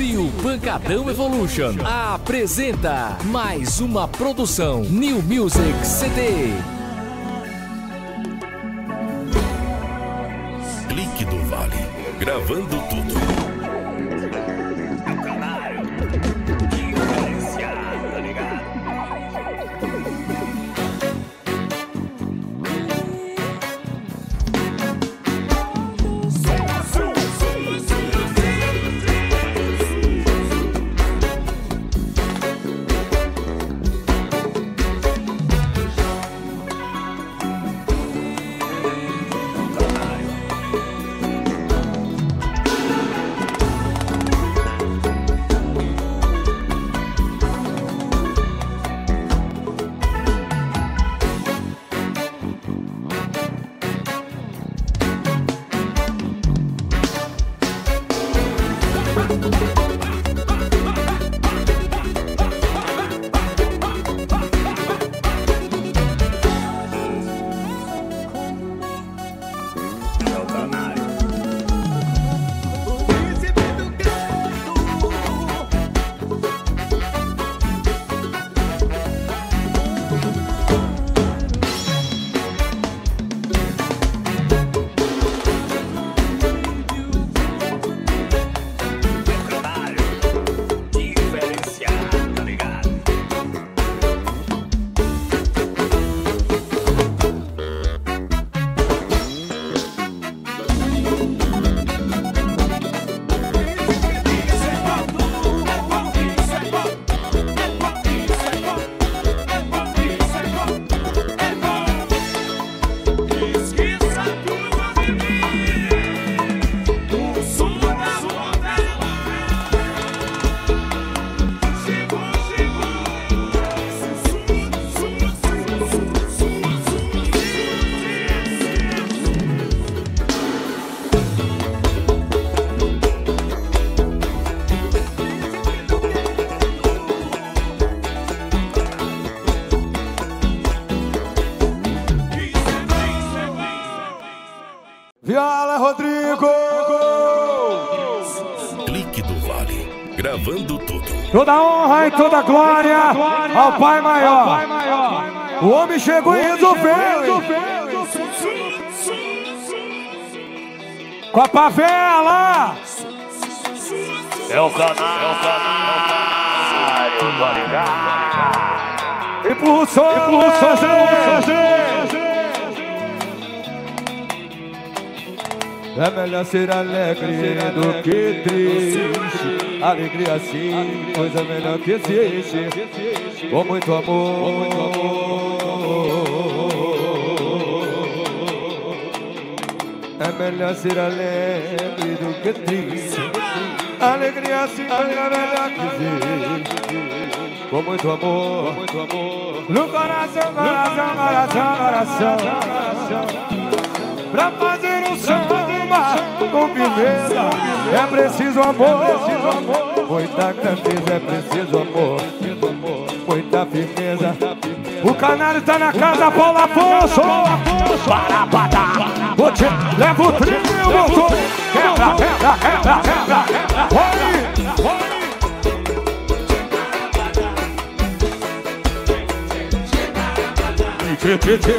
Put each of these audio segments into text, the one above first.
Trio Pancadão Evolution apresenta mais uma produção New Music CD. Clique do Vale, gravando tudo. Toda honra e toda glória ao Pai Maior. O homem chegou e resolveu. Com a favela! É o canal, é o canal, tá ligado? Impulsou, impulsou, É melhor ser alegre do que triste. Alegria sim, coisa melhor que existe. Com muito amor. É melhor ser alegre do que triste. Alegria sim, coisa melhor que existe. Com muito amor. No coração, coração, coração, coração. Pra fazer um samba com firmeza É preciso amor Muita grandeza, é preciso amor Muita firmeza O canário tá na casa, Paulo Afonso Para, para Vou te levo o trio, motor Quebra, quebra, quebra, quebra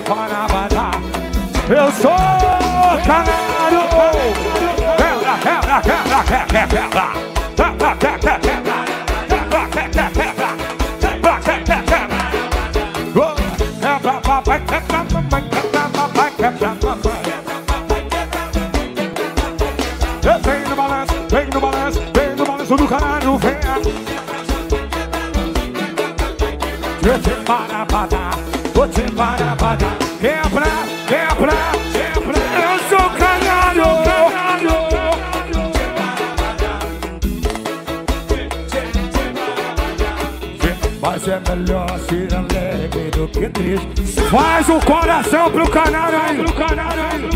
Vai, vai Eu sou canário Quebra, quebra, quebra, quebra, quebra Quebra, quebra, quebra Quebra, quebra, quebra Quebra, quebra, quebra Quebra, papai, quebra, mamãe Quebra, papai, quebra, mamãe Vem no balanço, vem no balanço Vem no balanço do canário, venha Eu te para Vou te Quebra, quebra, quebra triste Faz o coração pro canário aí Pro canário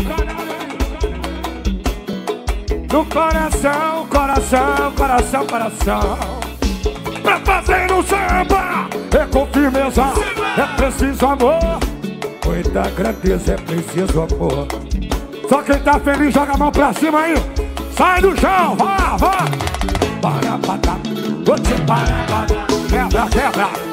No coração, coração, coração, coração. Pra fazer um samba. É com firmeza É preciso amor. Muita grandeza é preciso amor. Só quem tá feliz joga a mão pra cima aí Sai do chão, vá, vá. Para, para. Para, para. Quebra, quebra.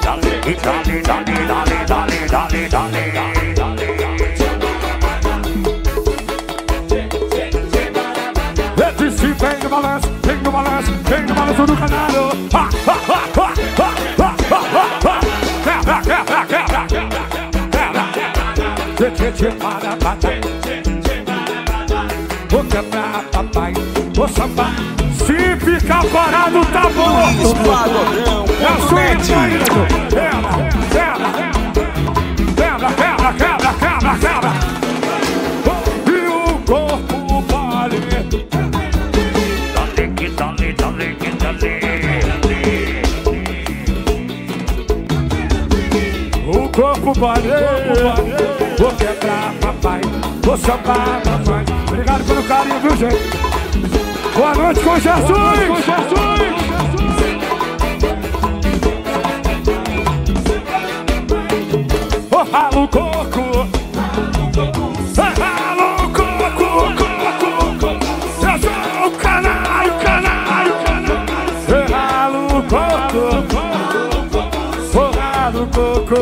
Disse vem no balanço, vem no balanço, vem no balanço do canário. Ha, ha, ha, ha, ha, ha, ha, ha. Quebra, quebra, quebra, quebra, quebra. Tchê, tchê, para, para. Vou quebrar, papai, vou sambar. Se ficar parado, tá bom. É a. E o corpo baleia, vou quebrar papai, vou sambar mamãe. Obrigado pelo carinho, viu gente? Boa noite com Jesus! Com Jesus! Ralo coco! Ralo coco, coco! Sou o canário, canário, coco! Ralo coco!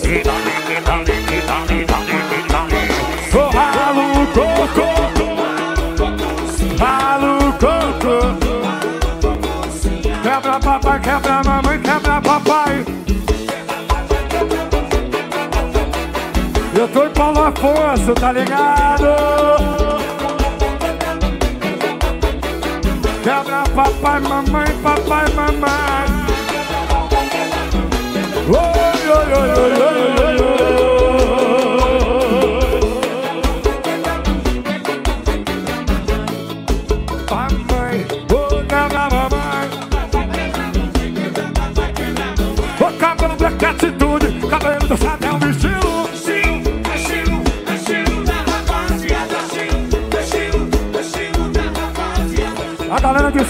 Que dale, que dale, que dale, dale, que dale. Sou ralo coco Ralo coco Quebra papai, quebra mamãe, quebra papai Afonso, tá ligado? Quebra papai, mamãe, papai, mamãe Oi, oi, oi, oi, oi, oi,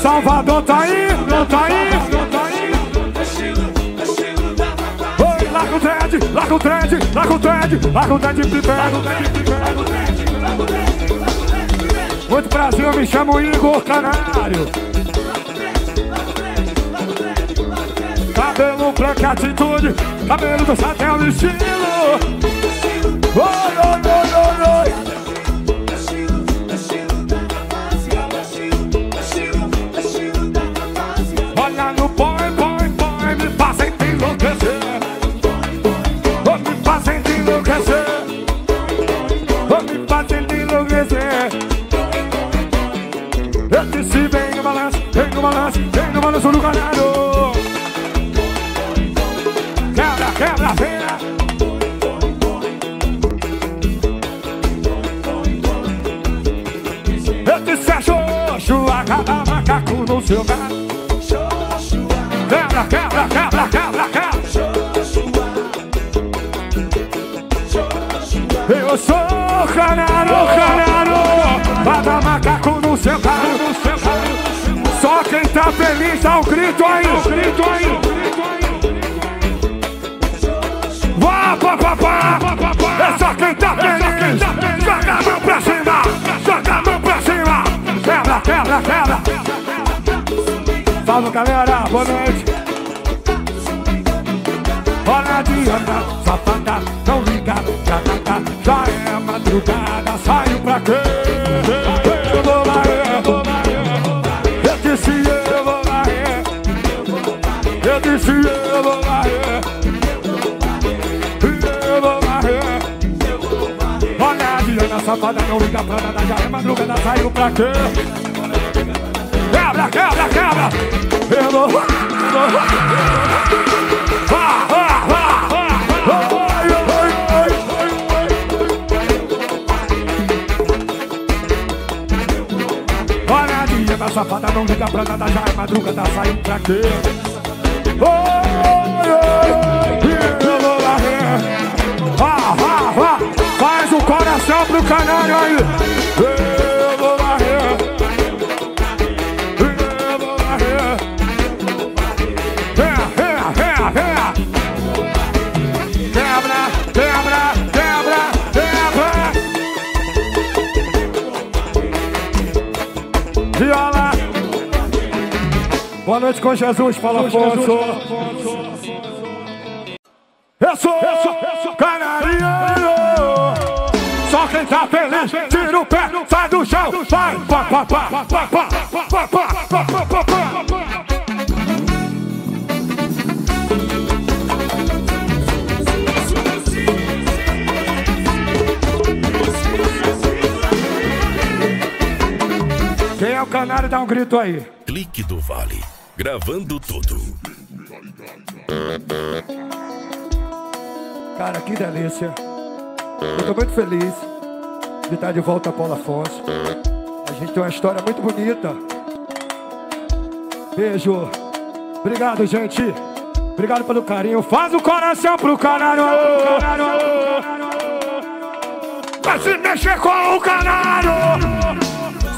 Salvador tá aí, não tá aí, não tá aí Oi, larga o dread, larga o dread, larga o dread Larga o dread primeiro Muito prazer, eu me chamo Igor Canário. Cabelo branco, atitude Cabelo do no estilo acaba macaco no seu gato Quebra, quebra, quebra, quebra, quebra. Eu sou canário, canário Vai dar macaco no seu carro, Só quem tá feliz dá um grito aí, um grito aí. Vá, pá, pá, pá. É só quem tá feliz Quebra, quebra Salve galera, boa noite. Hora de andar, safada, não liga, já tá, já é madrugada, saiu pra quê? Eu vou varrer, eu disse eu vou varrer, eu disse eu vou varrer, eu vou varrer. Hora de andar, safada, não liga pra nada, já é madrugada, saiu pra quê? Quebra, quebra, quebra! Eu vou, Vá, vá, vá, vá. Olha a dia da safada, não liga pra nada, já é madrugada, saiu pra quê? Oi, oi, eu vou varrer. Vá, vá, vá. Faz o coração pro canário aí. Com Jesus, fala Afonso. Eu sou, eu sou, eu sou canariano. Só quem tá feliz, tira o pé, sai do chão, vai, pá, pá, pá, pá, pá, pá, pá, pá, pá, pá. Quem é o canário, dá um grito aí. Gravando tudo. Cara, que delícia. Eu tô muito feliz de estar de volta a Paula Afonso. A gente tem uma história muito bonita. Beijo. Obrigado, gente. Obrigado pelo carinho. Faz o coração pro canário. Pro canário. Pra se mexer com o canário.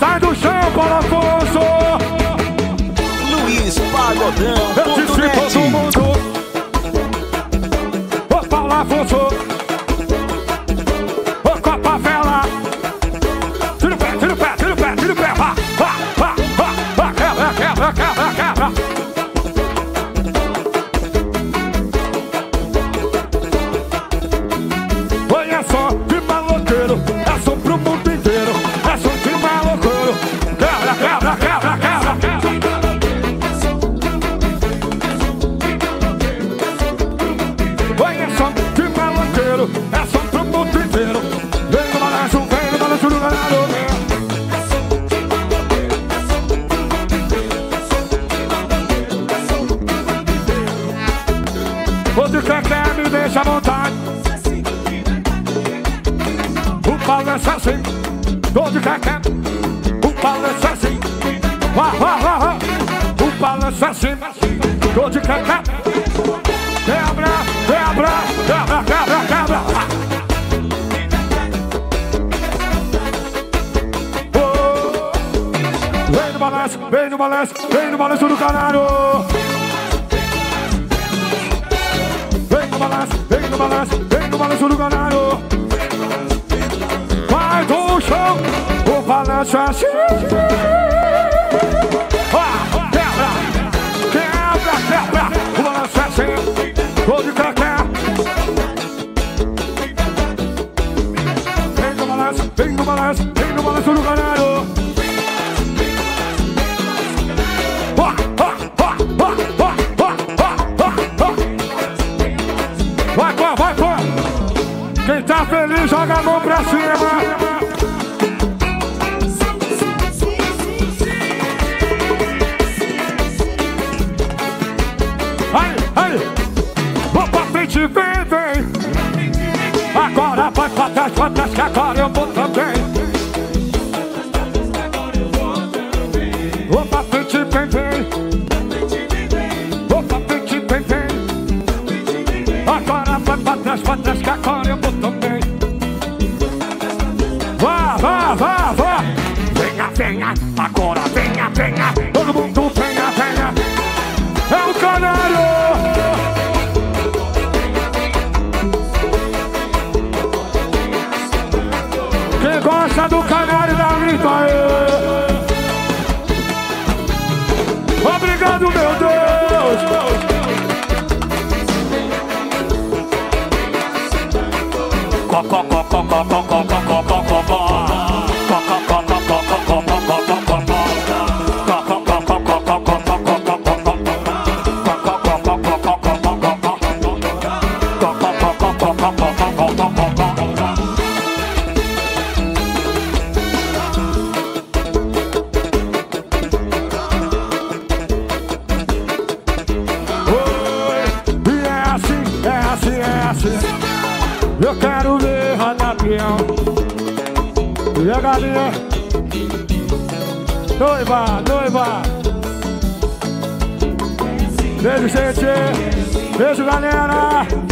Sai do chão, Paulo Afonso. obrigado, meu Deus! co co co co co co gente. Beijo, galera.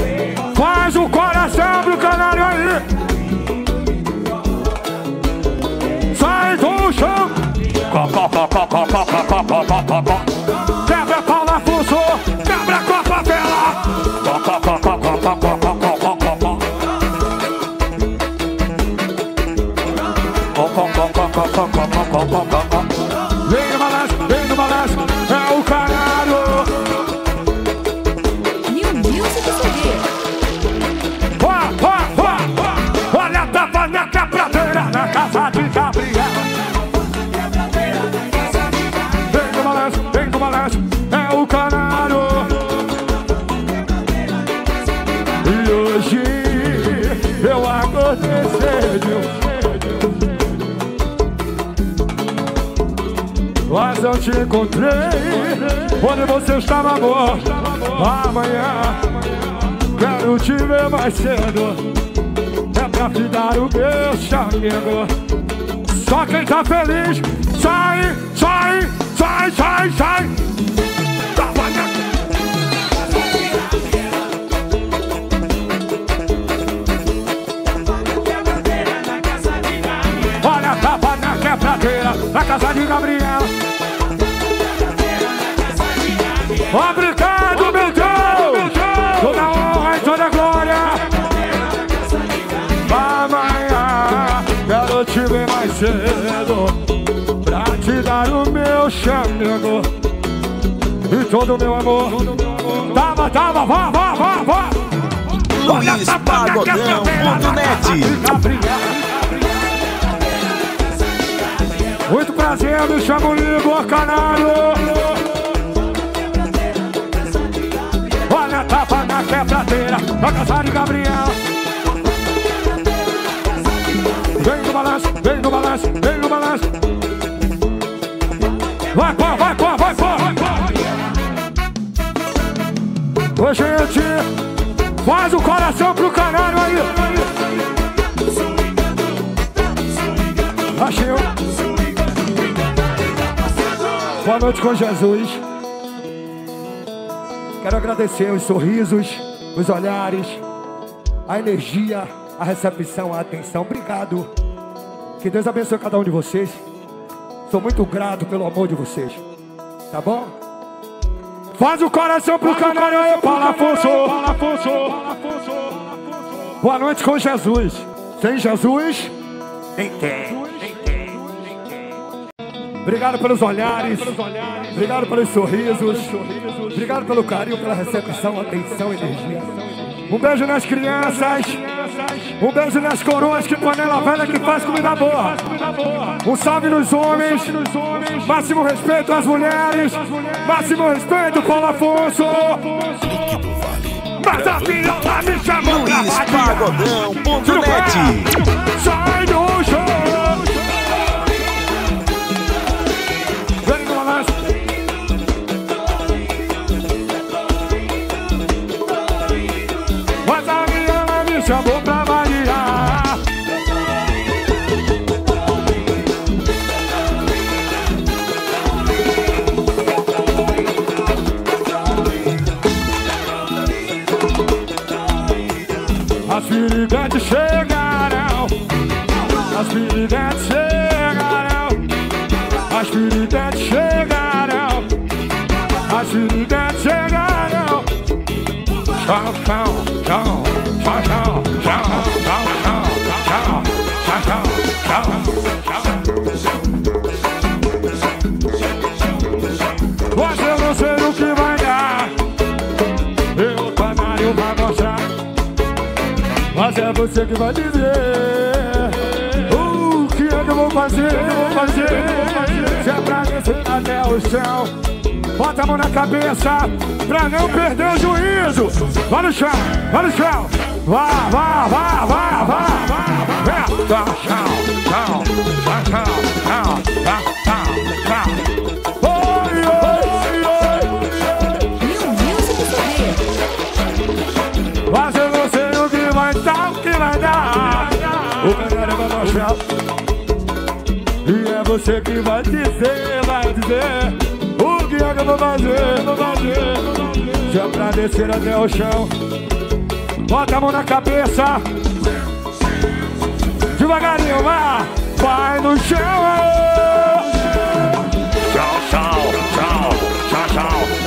Amor Amanhã Quero te ver mais cedo. É pra te dar o meu chamego. Só quem tá feliz Sai, sai, sai, sai, sai. Olha a tapa na quebradeira Na casa de Gabriel Obrigado, meu Deus! Toda honra e toda glória. Amanhã Quero te ver mais cedo Pra te dar o meu chamego E todo o meu amor. Tava, tava, vá, vá, vá, vá. Luiz Pagodão.net Gabriel. Muito prazer, me chamo Igor Canário. Na casa de Gabriel. Vem no balanço, vem no balanço, vem no balanço. Vai, pô, vai, pô, vai, pô, vai. Ô, gente, faz o coração pro canário aí. Achei. Boa noite com Jesus. Quero agradecer os sorrisos, os olhares, a energia, a recepção, a atenção. Obrigado. Que Deus abençoe cada um de vocês. Sou muito grato pelo amor de vocês. Tá bom? Faz o coração pro canário aí, Paulo Afonso. Boa noite com Jesus. Sem Jesus, nem tem. Obrigado pelos olhares, obrigado pelos sorrisos, obrigado pelo carinho, pela recepção, atenção, energia. Um beijo nas crianças, um beijo nas coroas, que panela velha que faz comida boa. Um salve nos homens, máximo respeito às mulheres, máximo respeito, Paulo Afonso. Mas a viola me chamou pra. Pagodão.net Piriguetes chegarão As piriguetes chegarão. As piriguetes chegarão. As piriguetes chegarão. Tchau, tchau Tchau, mas é você que vai dizer O que eu vou fazer, eu vou fazer, eu vou fazer Se é pra descer até o chão Bota a mão na cabeça Pra não perder o juízo. Vai no chão, vai no chão. Vá, vá, vá, vá, vá, vá. Chão, chão Vá, chão, chão Vá, chão, chão você que vai dizer, vai dizer. O que é que eu vou fazer, vou fazer. Já pra descer até o chão. Bota a mão na cabeça. Devagarinho, vai. Vai no chão. Tchau, tchau, tchau, tchau, tchau,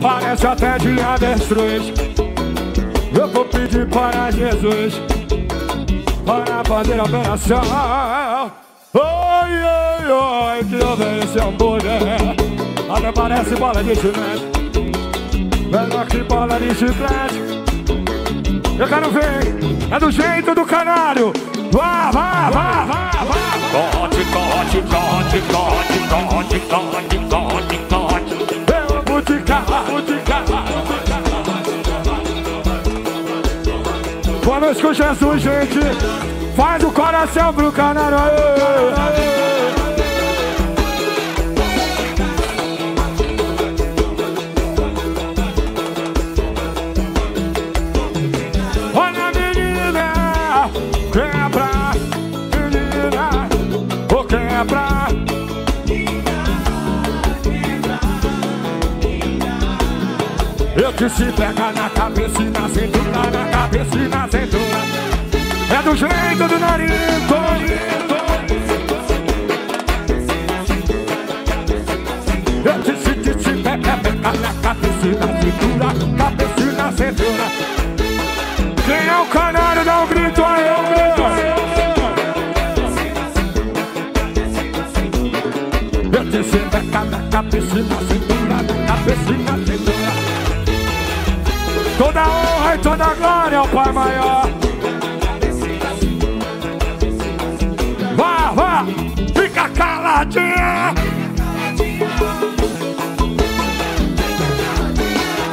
Parece até de avestruz. Eu vou pedir para Jesus Para fazer a operação. Oi, oi, oi Que oferece hambúrguer Até parece bola de chiclete. Melhor que bola de chiclete. Eu quero ver É do jeito do canário. Vá, vá, vá, vá, vá. Corte, corte, corte, corte, corte, corte, corte, cala, vou com Jesus, gente. Faz o coração pro Canarói. Que se pega na cabeça e na cintura, na cabeça e na cintura. É do jeito do nariz, Eu te se te se pega, pega na cabeça e na cintura, ao Pai maior. Vá, vá, fica caladinha.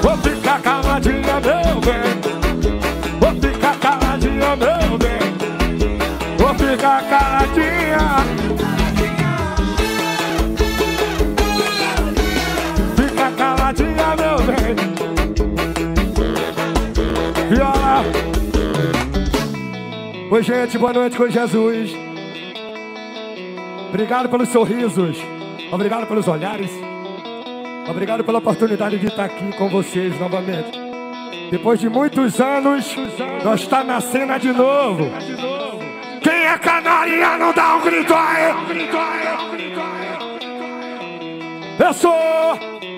Vou ficar caladinha, meu bem. Vou ficar caladinha, meu bem. Vou ficar caladinha. Fica caladinha, meu bem. Oi, gente, boa noite com Jesus. Obrigado pelos sorrisos. Obrigado pelos olhares. Obrigado pela oportunidade de estar aqui com vocês novamente. Depois de muitos anos, nós está na cena de novo. Quem é canariano, dá um grito aí. Eu sou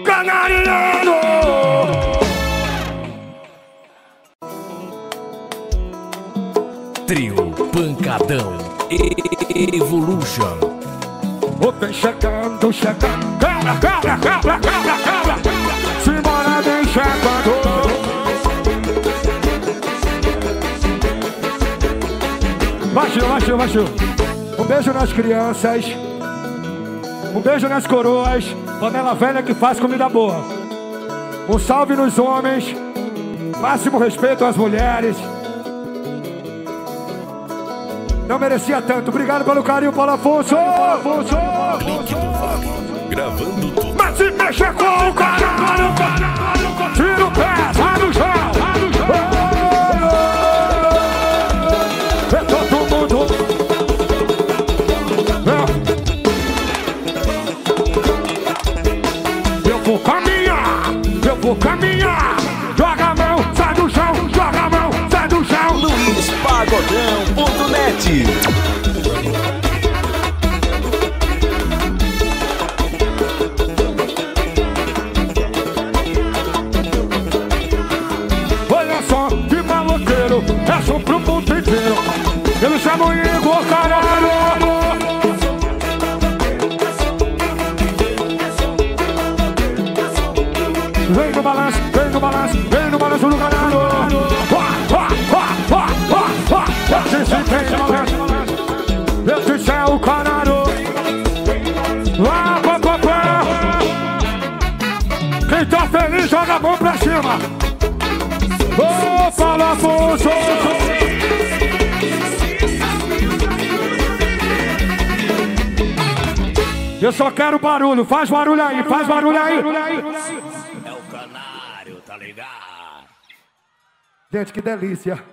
canariano. Trio Pancadão E- Evolution. O vem chegando, chegando. Cara, cara, cara, cara, cara. Simbora, vem chegando. Baixo, baixo, baixo. Um beijo nas crianças. Um beijo nas coroas. Panela velha que faz comida boa. Um salve nos homens. Máximo respeito às mulheres. Não merecia tanto. Obrigado pelo carinho, Paulo Afonso. Afonso. Link do Vale. Gravando tudo. Mas se mexa com o caralho, tira o pé, sai do chão. Todo mundo. É. Eu vou caminhar, eu vou caminhar. Pro mundo inteiro. Eles chamam Igor Caralho. Vem no balanço, vem no balanço, vem no balanço do caralho. Esse sim tem balanço. Esse é o caralho. Lá, pá, pá. Quem tá feliz, joga a mão pra cima. Ô, Paulo Afonso! Eu só quero barulho, faz barulho aí, faz barulho aí. É o canário, tá ligado? Gente, que delícia.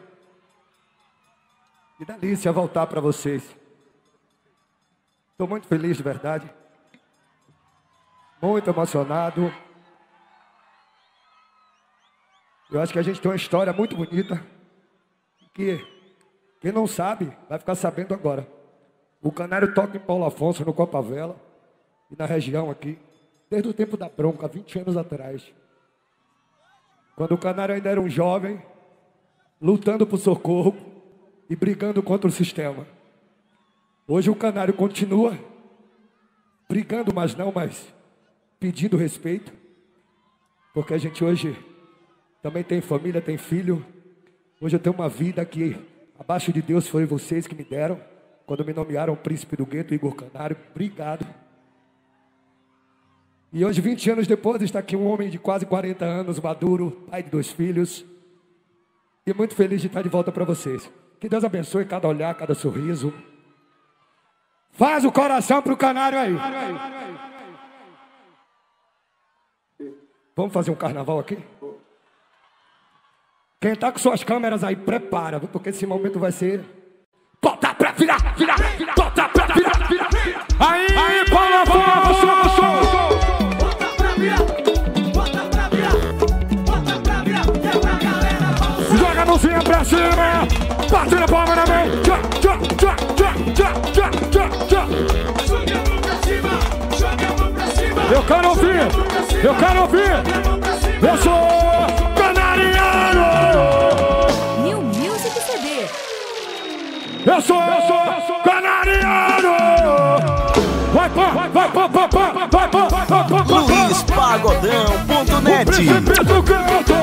Que delícia voltar para vocês. Estou muito feliz de verdade. Muito emocionado. Eu acho que a gente tem uma história muito bonita. Que quem não sabe vai ficar sabendo agora. O Canário toca em Paulo Afonso, no Copavela, e na região aqui, desde o tempo da bronca, 20 anos atrás. Quando o Canário ainda era um jovem, lutando por socorro e brigando contra o sistema. Hoje o Canário continua brigando, mas não mais pedindo respeito, porque a gente hoje também tem família, tem filho. Hoje eu tenho uma vida que abaixo de Deus foi vocês que me deram quando me nomearam príncipe do gueto, Igor Canário. Obrigado. E hoje, 20 anos depois, está aqui um homem de quase 40 anos, maduro, pai de dois filhos, E muito feliz de estar de volta para vocês. Que Deus abençoe cada olhar, cada sorriso. Faz o coração pro canário aí. Vamos fazer um carnaval aqui? Quem tá com suas câmeras aí, prepara, porque esse momento vai ser. Bota pra virar, virar, virar, bota pra virar, virar. Aí, aí, Paulo Afonso, mãozinha pra cima, bate na palma da mão. Tchá, tchá, tchá, tchá, tchá, tchá, tchá. Joga a mão pra cima, joga a mão pra cima. Eu quero ouvir, eu quero ouvir. A pra. Eu sou canariano. New Music CD. Eu sou, eu sou canariano. Vai, pá, vai, pá, pá, pá, vai, pá, vai, pá, pá, pá. LuizPagodão.net Precipito que eu tô.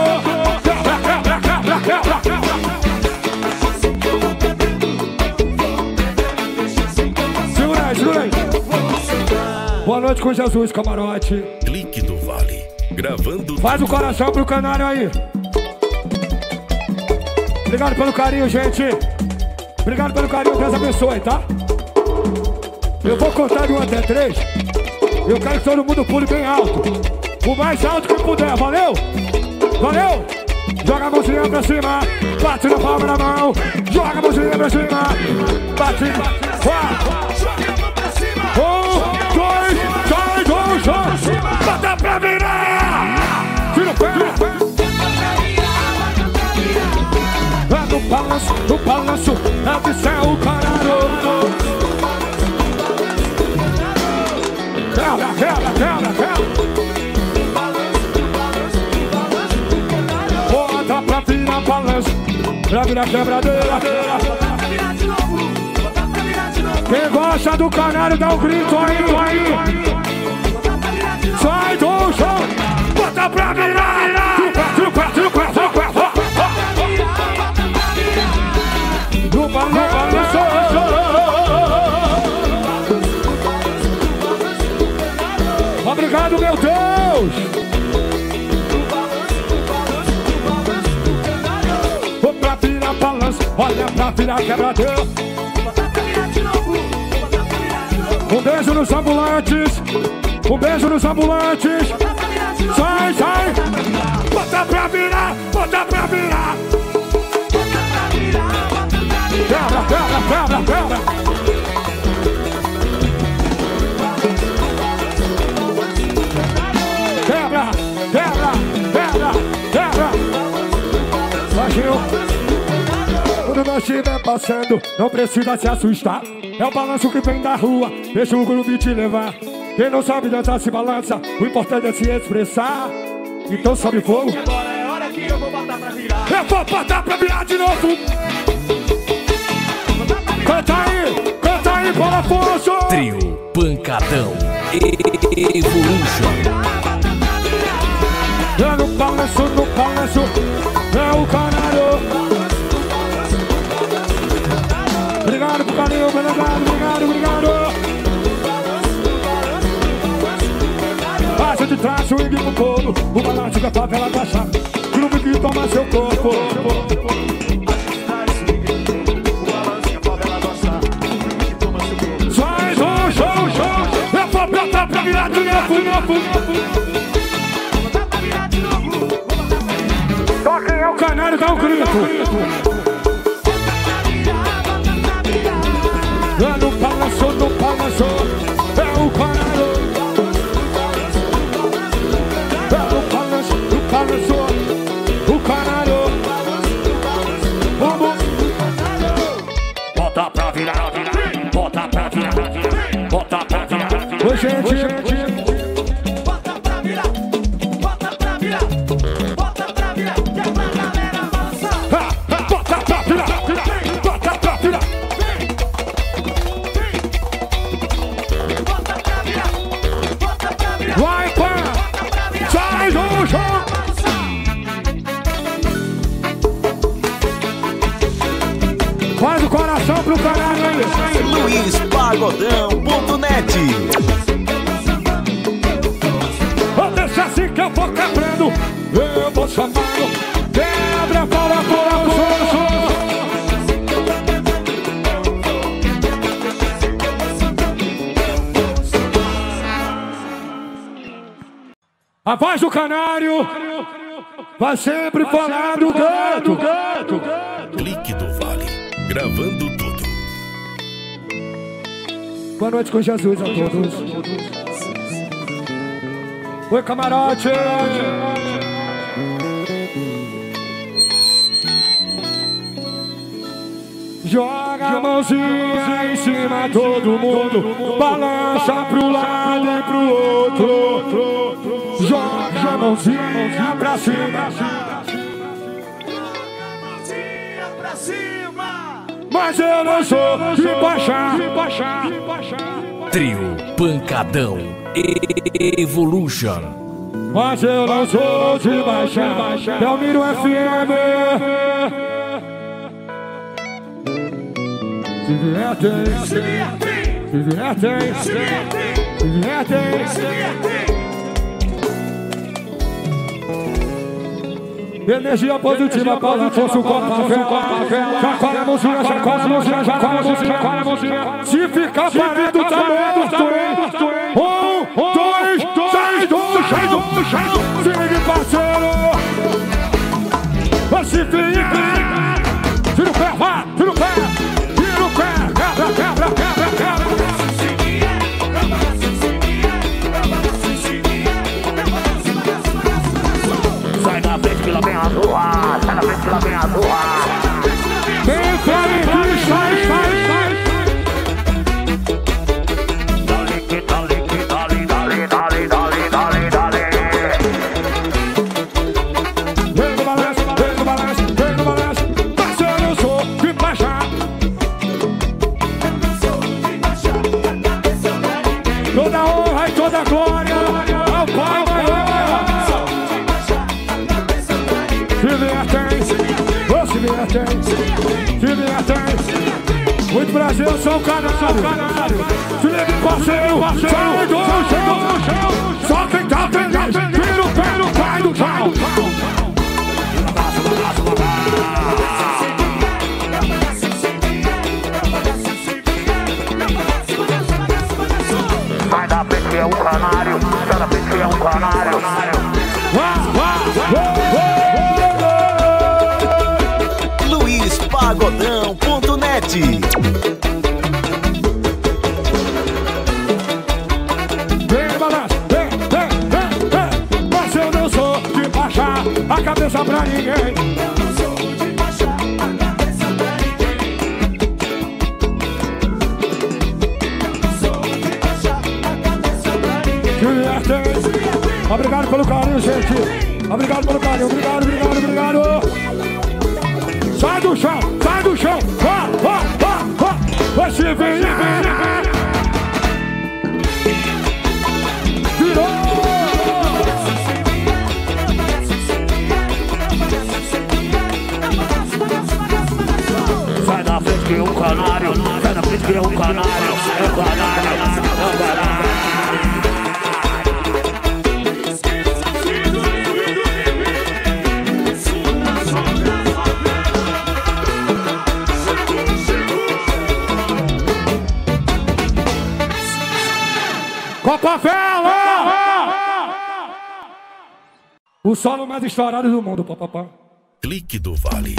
Quebra, quebra, quebra, quebra. Segura Boa noite com Jesus, camarote. Clique do Vale. Gravando Faz o coração pro canário aí. Obrigado pelo carinho, gente. Obrigado pelo carinho, Deus abençoe, tá? Eu vou contar de 1 até 3. Eu quero que todo mundo pule bem alto. O mais alto que puder, valeu? Valeu? Joga a mãozinha pra cima, bate na palma da mão, joga a mãozinha pra cima, bate, quatro, dois, bota pra virar! Tira o pé! É no balanço, no balanço, é de céu, caralho! Quebra, quebra, quebra, quebra! Bota pra virar balanço, pra virar quebradeira! Quem gosta do canário dá um grito aí, aí! Sai do chão, bota pra virar! Pé, tira o pé! No balanço! Obrigado, meu Deus! Vou pra virar balanço, olha pra virar novo. Um beijo nos ambulantes, um beijo nos ambulantes. Sai, sai! Bota pra virar, bota pra virar! Quebra, quebra, quebra, quebra! Quebra, quebra, quebra, quebra! Baixinho! Quando nós estiver passando, não precisa se assustar. É o balanço que vem da rua, deixa o groove te levar. Quem não sabe dançar se balança, o importante é se expressar. Então sobe fogo. Agora é hora que eu vou botar pra virar. Eu vou botar pra virar de novo. Canta aí, canta aí, Paulo Afonso. Trio Pancadão. E- Evolution. É no balanço, no balanço, é o canário. Obrigado pro carinho, obrigado, obrigado, obrigado. De trás, swing pro povo, o balanço da favela baixar. Clube que toma seu corpo. Sai do show, show, botar pra novo, novo, novo. Bota pra virar de novo, bota pra virar. Só quem é o canário dá um grito. Pra pra. É no balanço, no balanço, é o canário. Virar. Oi, gente. Bota pra virar, bota pra virar. Bota pra virar, que é galera ha, Bota pra virar, bota pra virar. Vai, pra. Sai do chão. Faz o coração pro canário aí. LuizPagodão.net Vou assim que eu vou quebrando Eu vou chamando Quebra, fala, fala, fala, fala. A voz do canário vai sempre falar do gato, gato, gato. Clique do Vale. Gravando tudo. Boa noite com Jesus a todos. Oi, camarote. Joga a mãozinha em cima todo mundo, balança pro lado e pro outro. Joga a mãozinha pra cima. Mas eu não sou de baixar. Trio Pancadão Evolution. Mas eu não sou de baixar. Belmiro FM. Se vier tem, Se vier, tem. se vier tem, Se vier, tem. se. Energia positiva para força o copo café. Chacoalha a mãozinha, chacoalha a mãozinha, chacoalha a mãozinha, chacoalha a mãozinha. Se ficar parado, tá morto, hein? Chão, chão. Se ligue, parceiro. Vai se fica. Tira o pé, vá, tira o pé. Tira o pé, quebra, quebra, quebra, quebra. Sai da frente que lá vem a rua, sai da frente que lá vem a rua. Brasil, eu sou o canário. Se liga, parceiro, sai do chão. Só quem tá feliz, tira o pé no pai do chão. O solo mais estourado do mundo, papapá. Clique do Vale.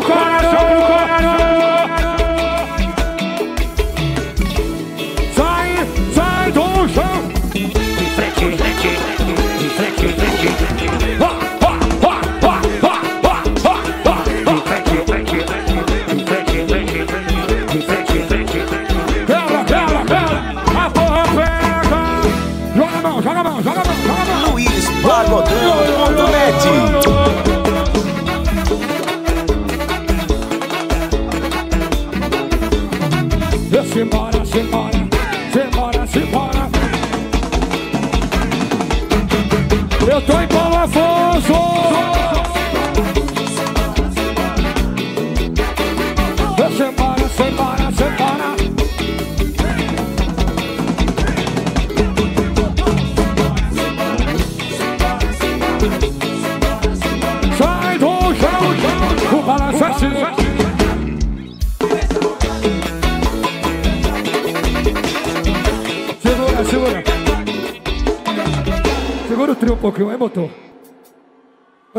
Coração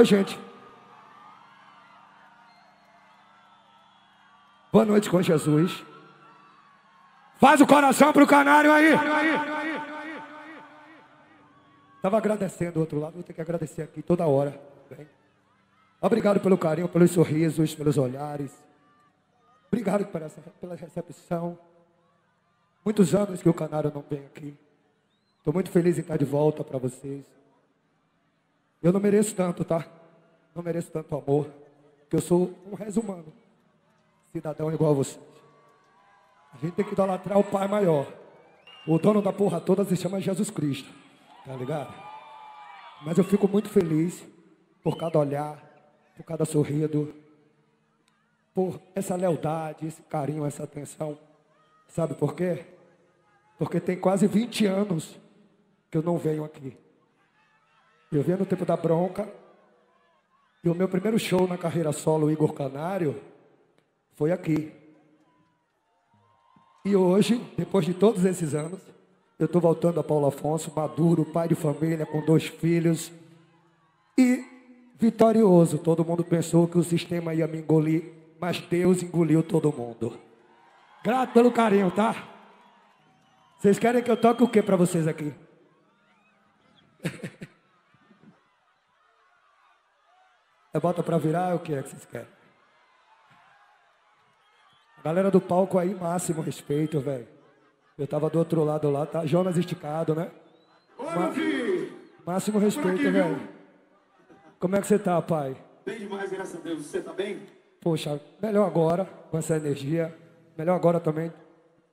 Gente. Boa noite com Jesus. Faz o coração pro canário aí. Tava agradecendo do outro lado, vou ter que agradecer aqui toda hora. Bem. Obrigado pelo carinho, pelos sorrisos, pelos olhares. Obrigado essa, pela recepção. Muitos anos que o Canário não vem aqui. Estou muito feliz em estar de volta para vocês. Eu não mereço tanto, tá? Não mereço tanto amor. Porque eu sou um resto humano. Cidadão igual a vocês. A gente tem que idolatrar o Pai maior. O dono da porra toda se chama Jesus Cristo. Tá ligado? Mas eu fico muito feliz por cada olhar, por cada sorrido, por essa lealdade, esse carinho, essa atenção. Sabe por quê? Porque tem quase 20 anos que eu não venho aqui. Eu venho no tempo da bronca. E o meu primeiro show na carreira solo, Igor Canário, foi aqui. E hoje, depois de todos esses anos, eu estou voltando a Paulo Afonso, maduro, pai de família, com dois filhos. E vitorioso. Todo mundo pensou que o sistema ia me engolir, mas Deus engoliu todo mundo. Grato pelo carinho, tá? Vocês querem que eu toque o que pra vocês aqui? É bota pra virar ou o que é que vocês querem? A galera do palco aí, máximo respeito, velho. Eu tava do outro lado lá, tá? Jonas esticado, né? Ma- Máximo respeito, velho. Como é que você tá, pai? Bem demais, graças a Deus. Você tá bem? Poxa, melhor agora, com essa energia. Melhor agora também,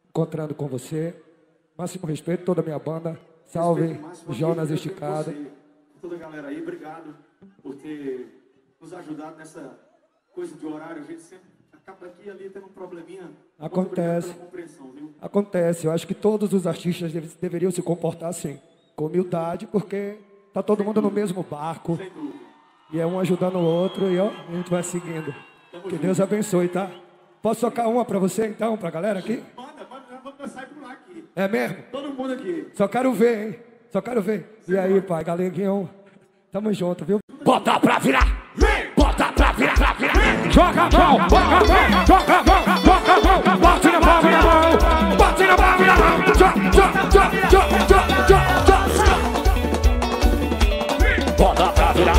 encontrando com você. Máximo respeito, toda a minha banda. Salve, Jonas Esticado. Toda a galera aí, obrigado por ter nos ajudado nessa coisa de horário. A gente sempre acaba aqui e ali tendo um probleminha. Acontece. Acontece, eu acho que todos os artistas deve- deveriam se comportar assim, com humildade, porque tá todo mundo no mesmo barco. Sem dúvida. E é um ajudando o outro e ó, a gente vai seguindo. Que Deus abençoe, tá? Posso tocar uma pra você então, pra galera aqui? Manda, manda, vou dançar por lá aqui. É mesmo? Todo mundo aqui. Só quero ver, hein? Só quero ver. E aí, pai, galeguinho? Tamo junto, viu? Bota pra virar! Joga a mão, joga a mão, joga a mão, joga a mão, bate na palma da mão, bate na palma da mão, jo, jo, jo, jo, jo, jo, jo. Bota pra virar!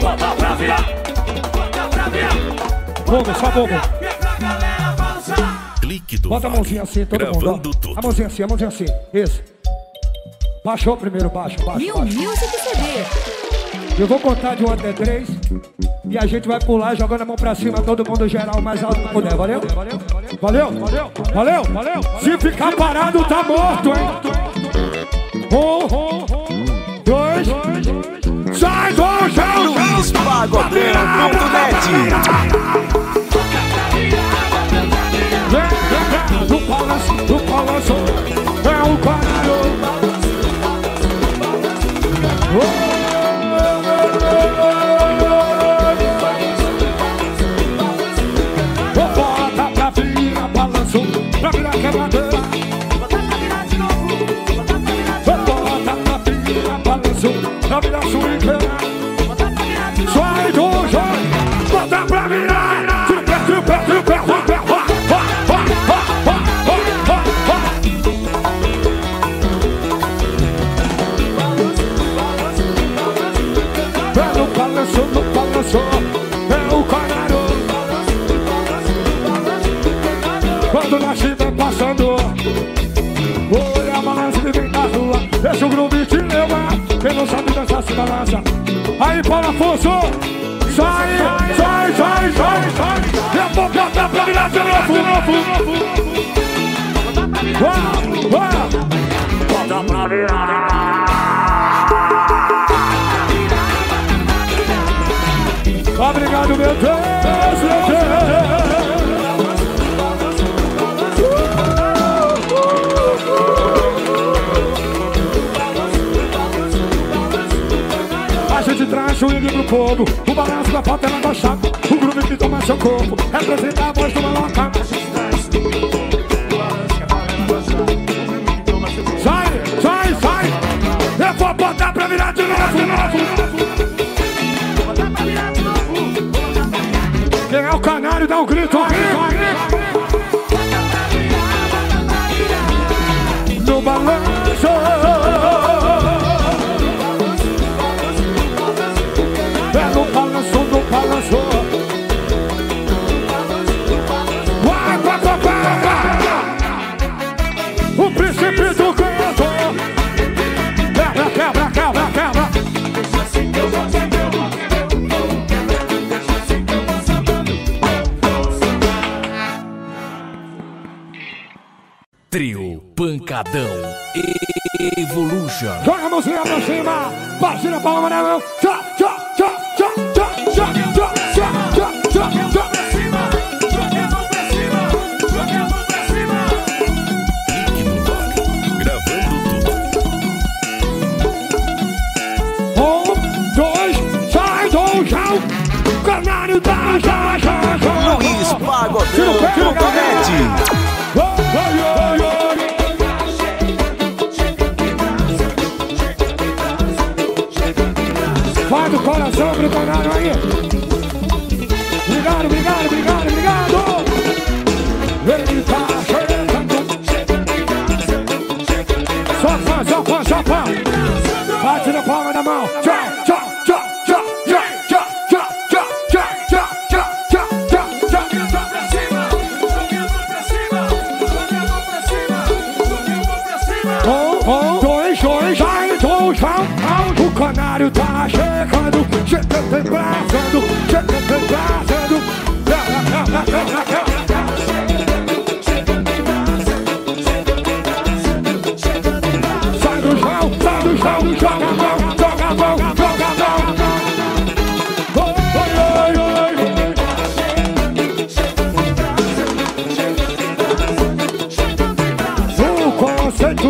Bota pra virar! Bota pra virar. Bobo, só bobo. Bota a mãozinha assim, todo mundo. Ó. tudo. A mãozinha assim, a mãozinha assim. Isso. Baixou primeiro, baixa, baixa, New baixa. Music CD. Eu vou contar de um até três e a gente vai pular jogando a mão pra cima, todo mundo geral, mais alto que puder, valeu? Valeu? Valeu? Valeu? Valeu? Se ficar parado, tá morto, hein? Um, dois, sai do chão! Luiz Pagodão.net Do balanço, do balanço, é o caralho. Vou pra virar quebradeira. Botar pra virar de novo, botar pra virar de novo. Bota pra virar balanço, pra virar swingueira. Botar pra virar de novo. Só aí, dois, Botar pra virar, super, super, super, balança. Aí, Paulo Afonso! Sai, sai, sai, sai, sai! Eu vou botar pra virar de novo! Bota pra virar! fogo. O balanço da foto ela gostava O groove que toma seu corpo. Representa a voz de uma louca Sai, sai, sai. Eu vou botar pra virar de novo, de novo. Quem é o canário dá um grito, um grito, um grito Pancadão Evolution. Joga a mãozinha pra cima, batida palma, né, meu?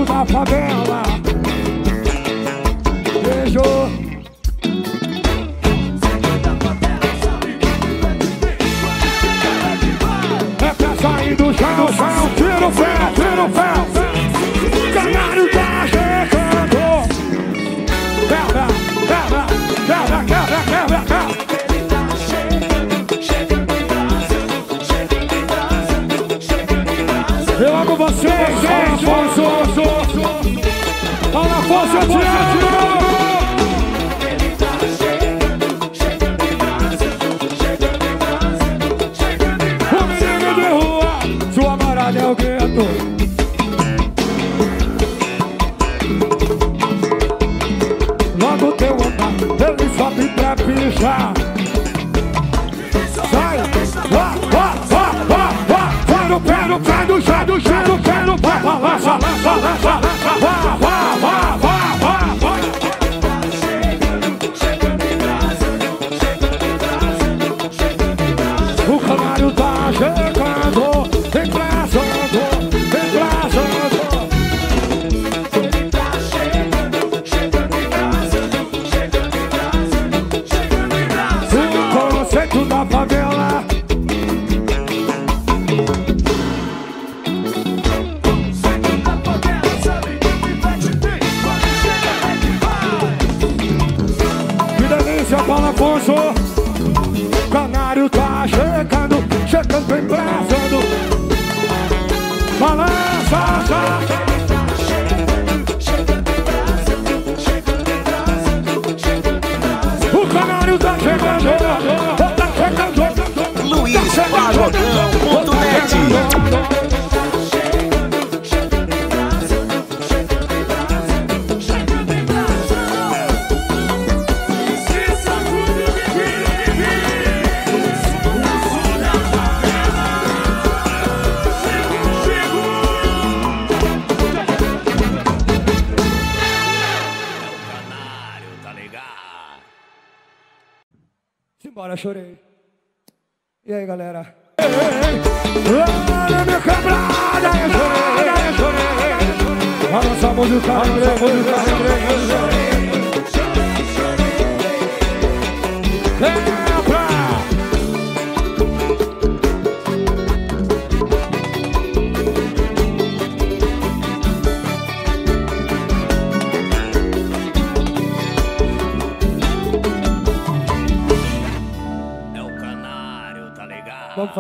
Papa Bear.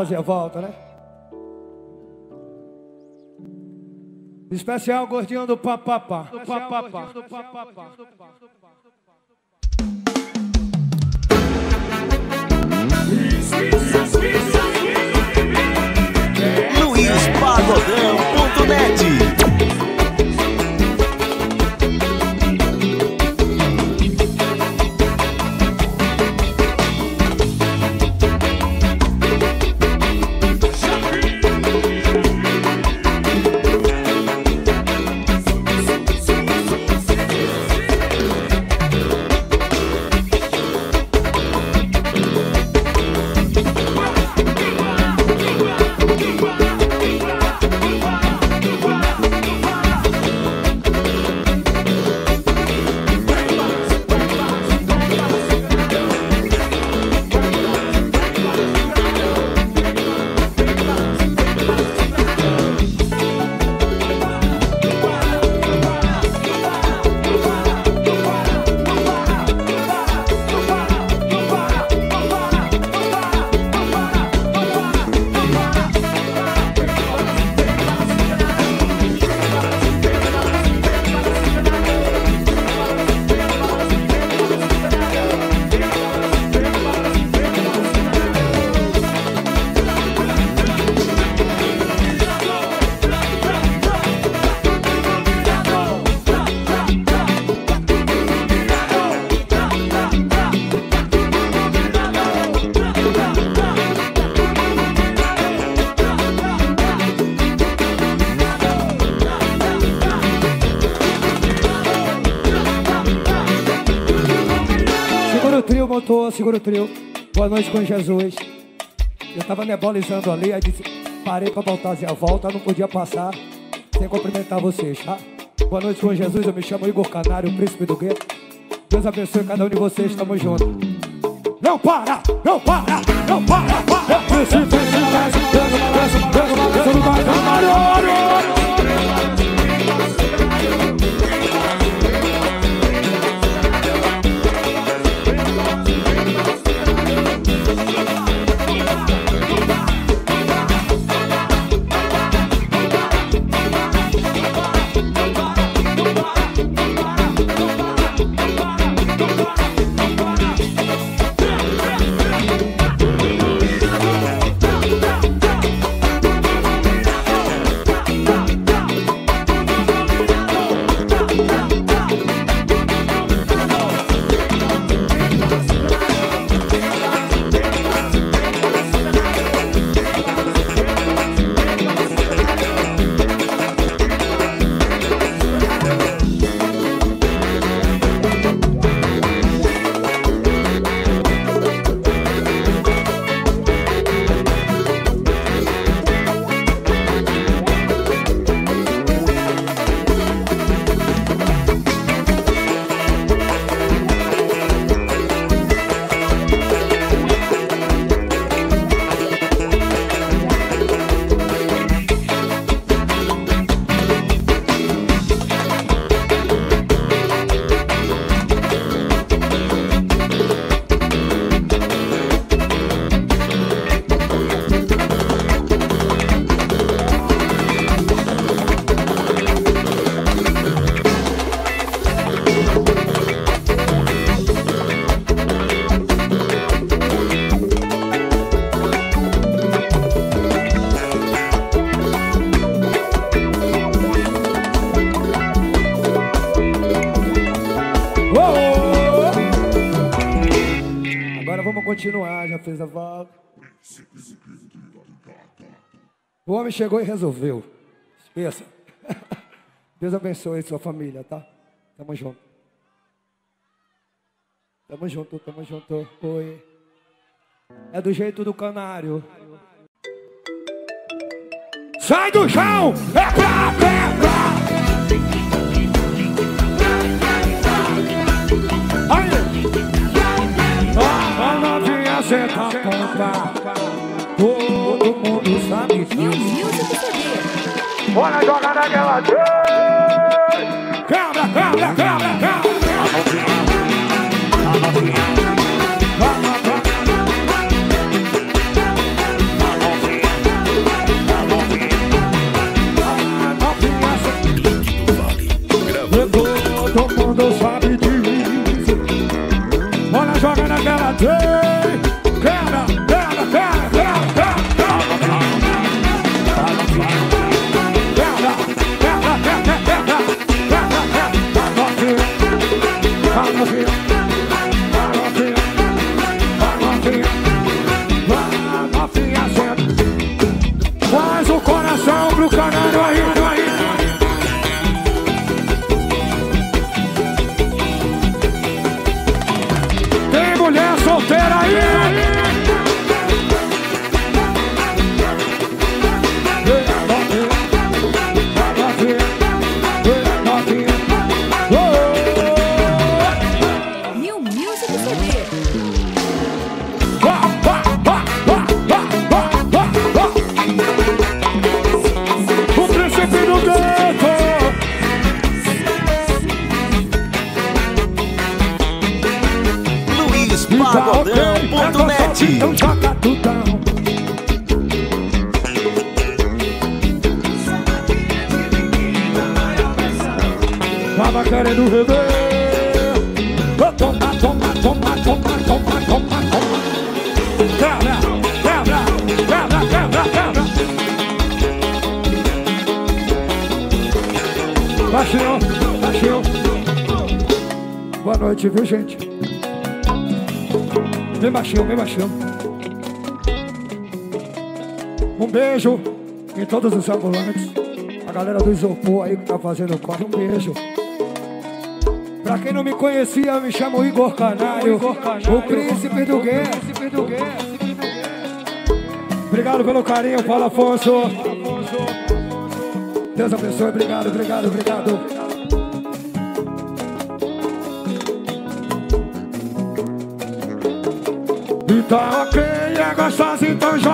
Fazer a volta, né? Especial gordinho do papapá. Do papapá. LuizPagodão.net motor, segura o trio. Boa noite com Jesus. Eu tava nebolizando ali, aí disse, parei pra voltar a volta, não podia passar sem cumprimentar vocês, tá? Boa noite com Jesus, eu me chamo Igor Canário, príncipe do gueto. Deus abençoe cada um de vocês, tamo junto. Não para, não para, não para, para. Príncipe, pega o balanço, pega o continuar, já fez a volta. O homem chegou e resolveu. Esqueça. Deus abençoe sua família, tá? Tamo junto. Tamo junto, tamo junto. Oi. É do jeito do canário. Sai do chão! É pra pedra! Novinha senta a ponta. Todo mundo sabe disso. Bora jogar naquela quebra. Link do Vale. Gravando Todo mundo sabe disso. Bora jogar naquela Quebra, todos os ambulantes. A galera do isopor aí que tá fazendo corre, um beijo. Pra quem não me conhecia, me chamo Igor Canário, o príncipe do gueto. Obrigado pelo carinho, Paulo Afonso. Deus abençoe, obrigado, obrigado, obrigado. Então ok, é gostosa, então joga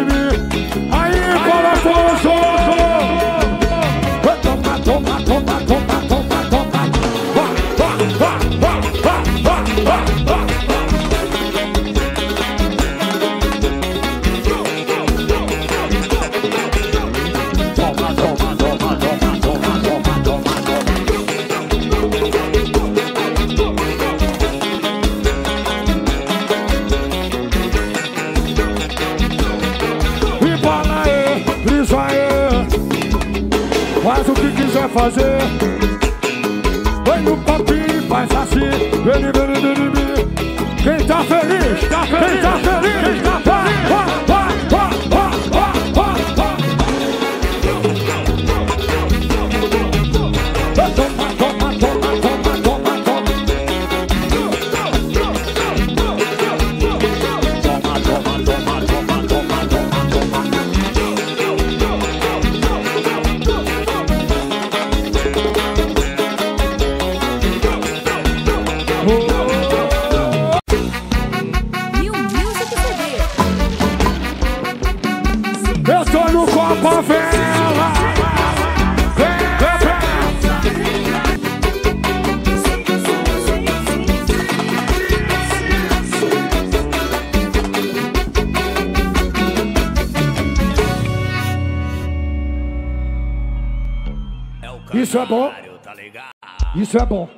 Isso é bom.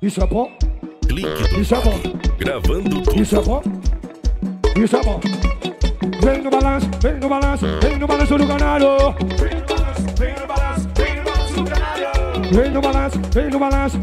Isso é bom. Clique Isso é bom. Gravando tudo. Isso é bom. Isso é bom. Vem no balanço, vem no balanço, vem no balanço do canário. Vem no balanço, vem no balanço, vem no balanço do canário. Vem no balanço, vem no balanço.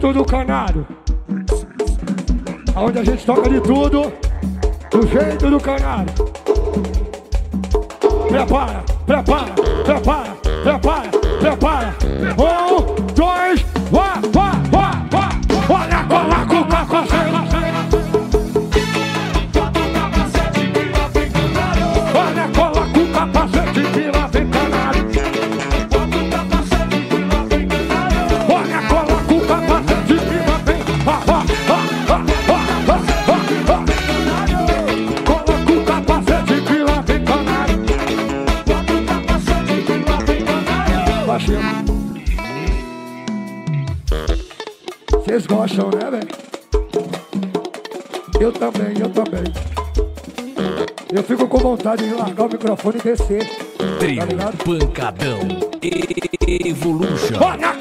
do canário. Onde a gente toca de tudo, do jeito do canário. Prepara, prepara, prepara. também, eu também. Eu fico com vontade de largar o microfone e descer. Tá Trio, tá pancadão, Evolution. Olha,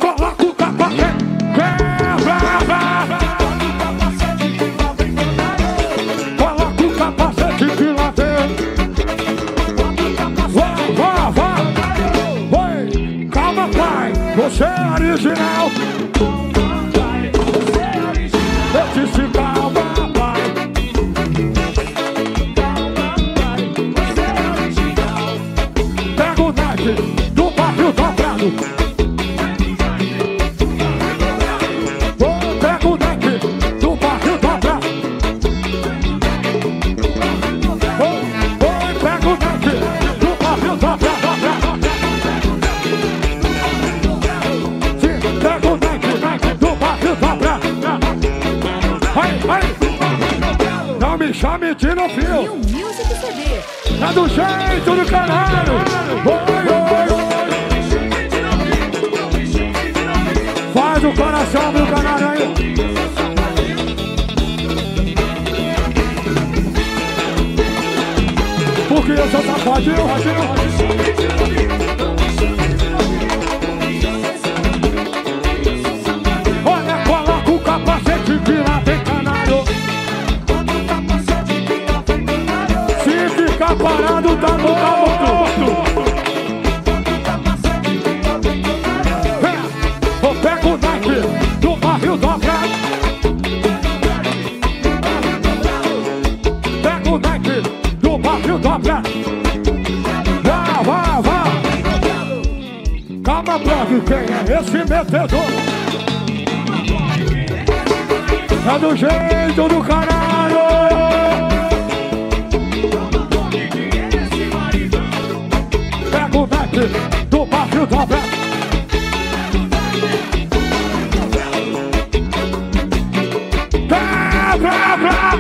pra,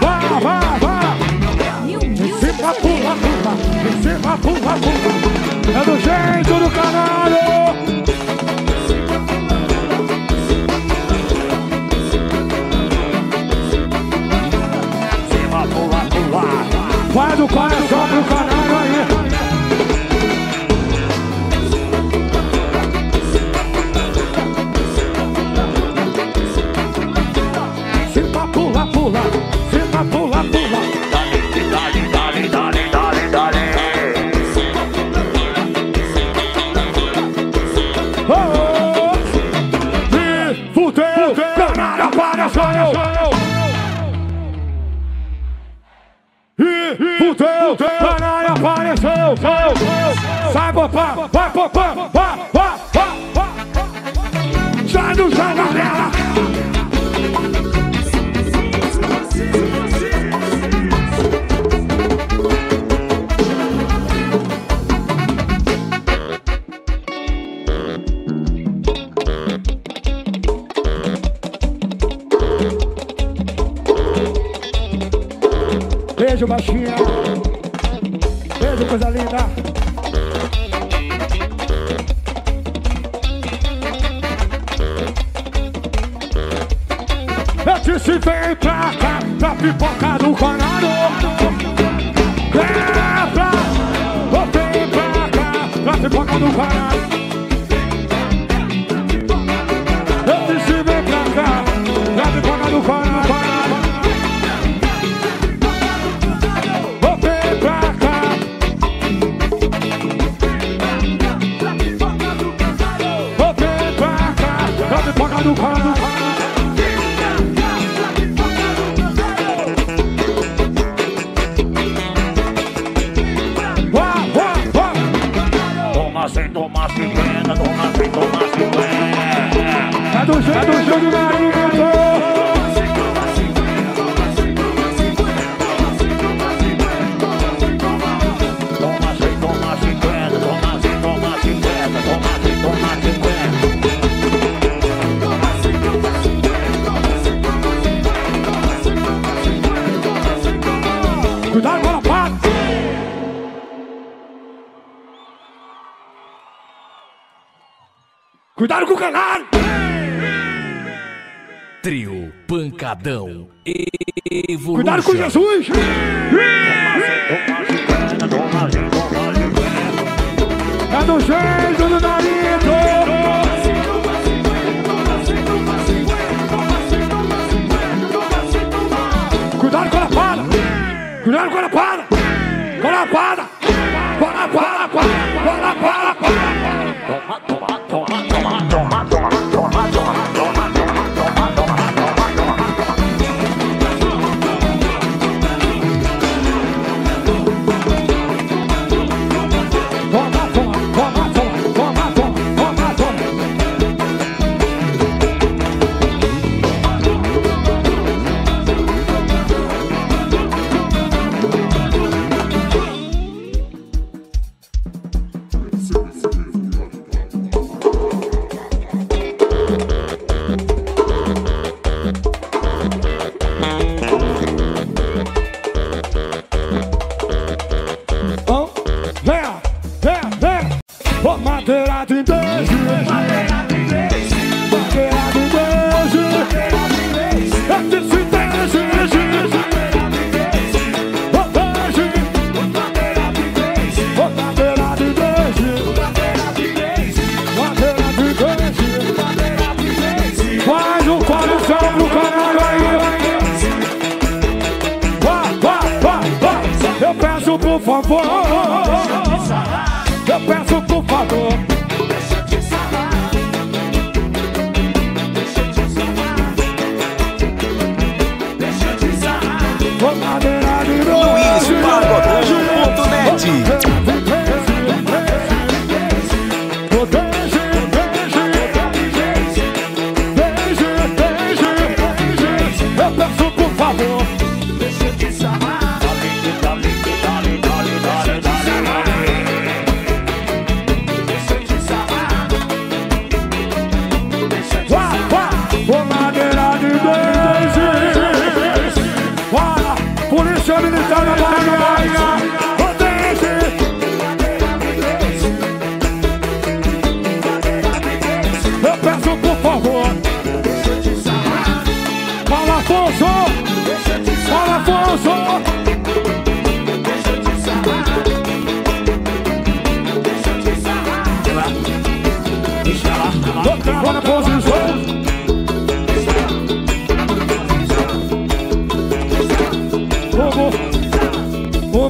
vá, vá, vá. Em cima, pula, pula, em cima, pula, pula. É do jeito do canal. popar, vai popar, caralho! Trio Pancadão e Cuidado com Jesus! É do jeito do nariz! Cuidado com a lapada! Cuidado com a lapada! Com a lapada! Com a lapada!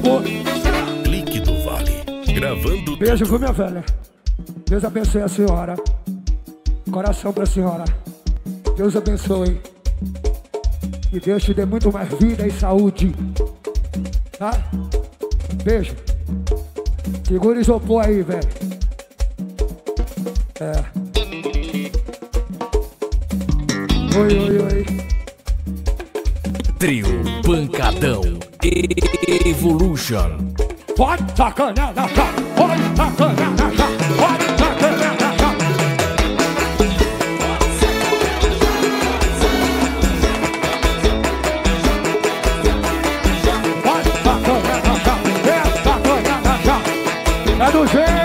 favor. Clique do Vale, gravando. Beijo, viu, minha velha? Deus abençoe a senhora. Coração pra senhora. Deus abençoe. E Deus te dê muito mais vida e saúde. Tá? Beijo. Segura o isopor aí, velho. É. Oi, oi, oi. Trio Pancadão. Evolution. Pode tacanar na né, cara, né, né? pode tacanar pode tacanar. Pode tacanar é tacanar. É do jeito.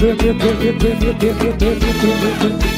Thank you.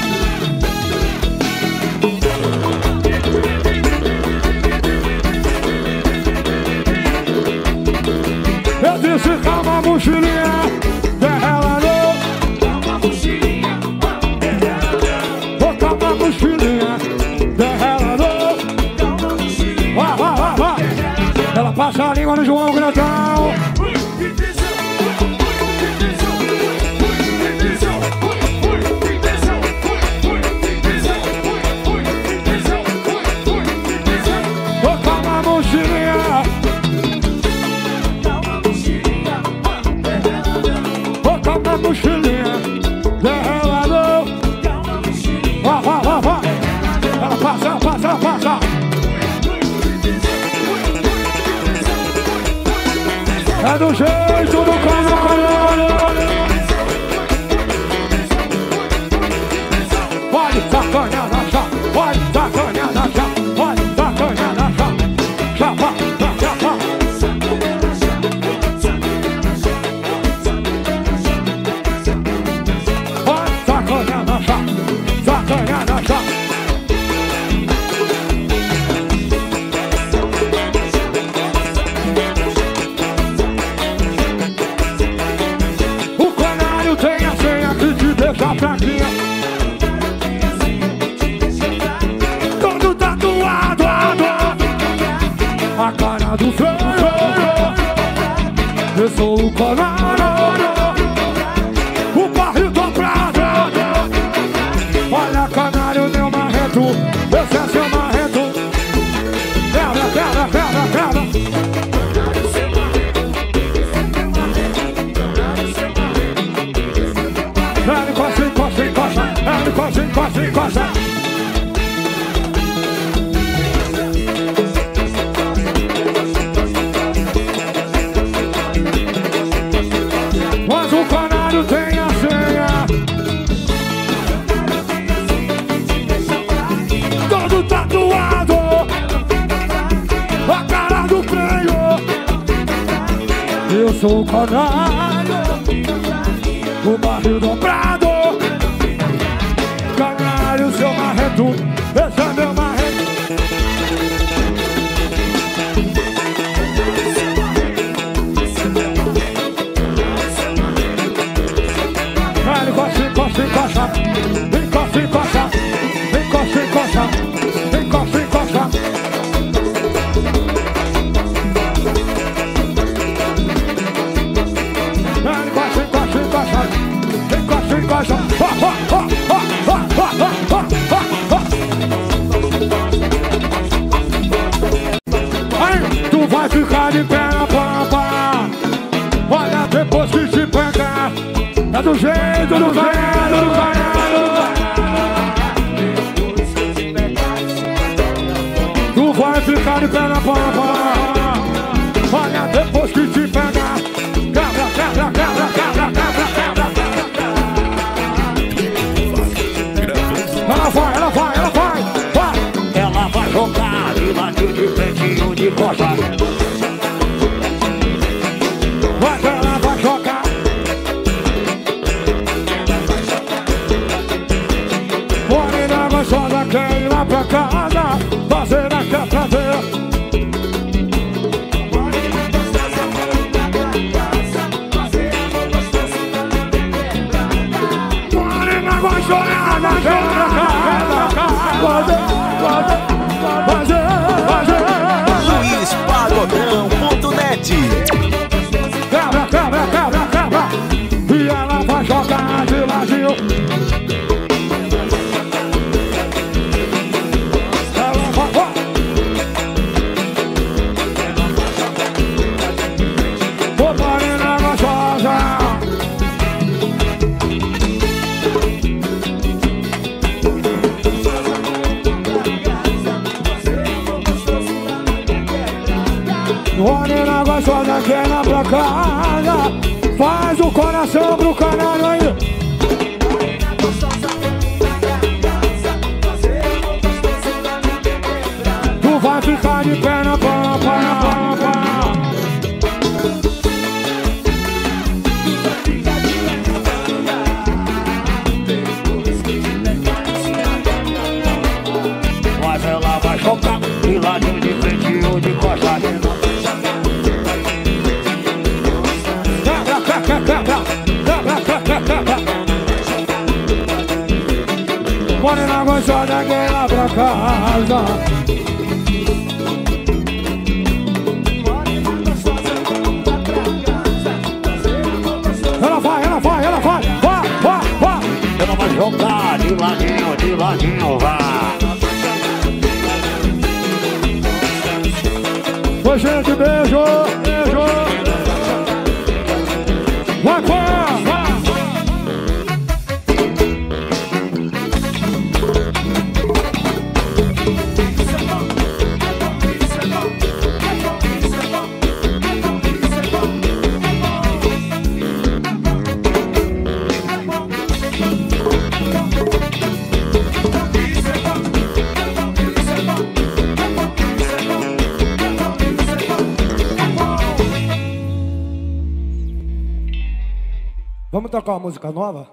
Vamos tocar uma música nova?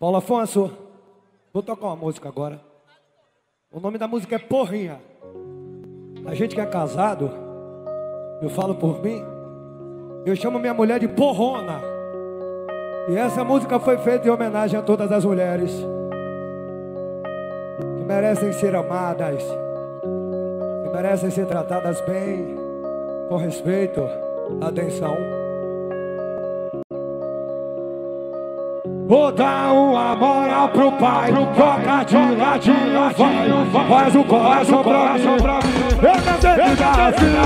Paulo Afonso, vou tocar uma música agora. O nome da música é Porrinha. A gente que é casado, eu falo por mim, eu chamo minha mulher de Porrona. E essa música foi feita em homenagem a todas as mulheres que merecem ser amadas, que merecem ser tratadas bem, com respeito, atenção. Vou dar uma moral pro pai, joga de ladinho, vai, faz o coração pra mim. Eu também dar assim,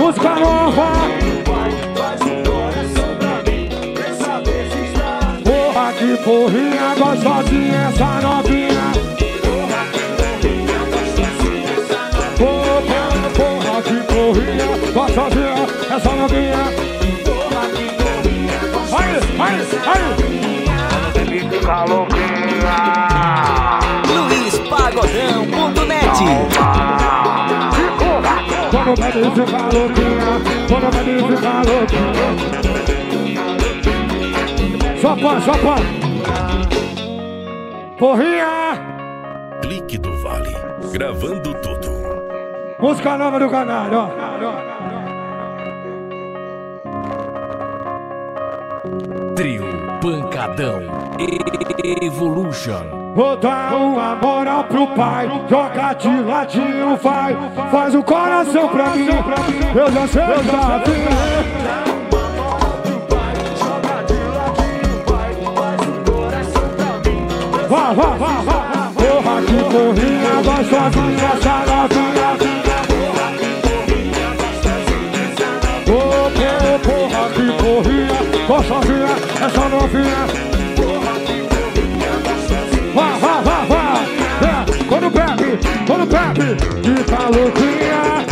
música nova. Porra que porrinha, gostosinha essa novinha. Porra, porra que porrinha, gostosinha essa novinha. Aí. Baby fica louquinha LuizPagodão.net Quando o bebê fica louquinha, quando o bebê fica louquinha. Só pode, só pode. Porrinha, Clique do Vale. Gravando tudo. música nova do canal, ó. Trio Pancadão Evolution. Vou dar uma moral pro pai, joga de ladinho, vai, faz o coração pra mim. Eu já sei, eu já vi. Vai, vai, vai, vai. Porra que porrinha, gostosinha, essa novinha. Ô, porrinha, gostosinha, essa novinha. Vai, vai, vai, vai. É, quando bebe, quando bebe, fica louquinha.